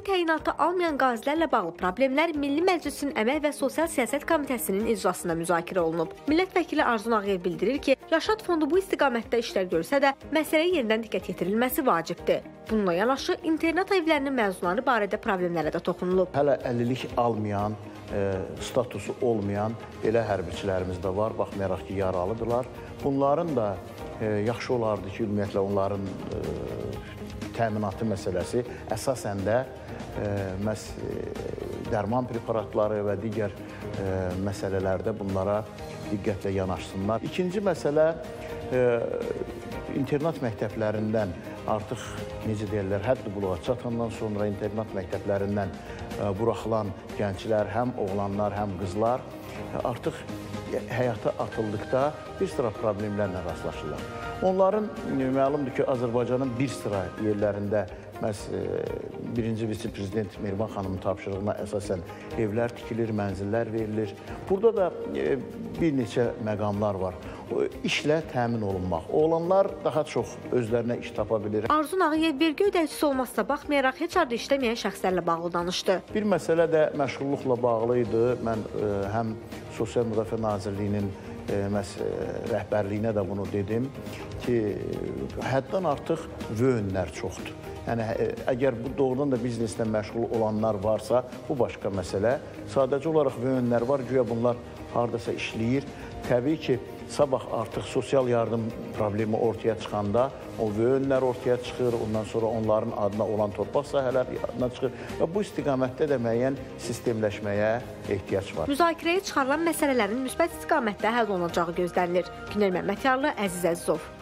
Tədbiri təyinatı almayan qazilərlə bağlı problemlər Milli Məclisin Əmək və Sosial Siyasət Komitəsinin iclasında müzakirə olunub. Millət vəkili Arzun Ağayev bildirir ki, Yaşad fondu bu istiqamətdə işlər görsə də, məsələyə yenidən diqqət yetirilməsi vacibdir. Bununla yanaşı internat evlərinin məzunları barədə problemlərə də toxunulub. Hələ əlillik almayan, e, statusu olmayan elə hərbiçilərimiz də var, baxmayaraq ki, yaralıdırlar. Bunların da e, yaxşı olardı ki, ümumiyyətlə onların e, təminatı məsələsi əsasən də e, məhz e, dərman preparatları və digər e, məsələlərdə bunlara diqqətlə yanaşsınlar. İkinci məsələ internat məktəblərindən artıq necə deyirlər, həddi buluğa çatandan sonra internat məktəblərindən e, buraxılan gənclər, həm oğlanlar, həm qızlar e, artıq həyata atıldıqda bir sıra problemlərlə rastlaşırlar. Onların məlumdur ki, Azərbaycanın bir sıra yerlərində məhz birinci vitse-prezident Mehriban xanımın tapşırığına əsasən evlər tikilir, mənzillər verilir. Burada da bir neçə məqamlar var. İşlə təmin olunmaq. Oğlanlar daha çox özlərinə iş tapa bilir. Arzun Ağayev vergi ödəyicisi olmasına baxmayaraq heç harda işləməyən şəxslərlə bağlı danışdı. Bir məsələ də məşğulluqla bağlı idi. Mən həm Sosial Müdafiə Nazirliyinin məhz rəhbərliyinə də bunu dedim ki, həddən artıq vöynlər çoxdur. Yəni əgər bu doğrudan da bizneslə məşğul olanlar varsa, bu başqa məsələ. Sadəcə olaraq vöynlər var, güya bunlar hardasa işləyir. Təbii ki, sabah artıq sosial yardım problemi ortaya çıxanda o vöynlər ortaya çıxır, ondan sonra onların adına olan torpaq sahələri adına çıxır və bu istiqamətdə də müəyyən sistemləşməyə ehtiyac var. Müzakirəyə çıxarılan məsələlərin müsbət istiqamətdə həll olunacağı gözlənilir. Günel Məmmədyanlı, Əziz Əzizov.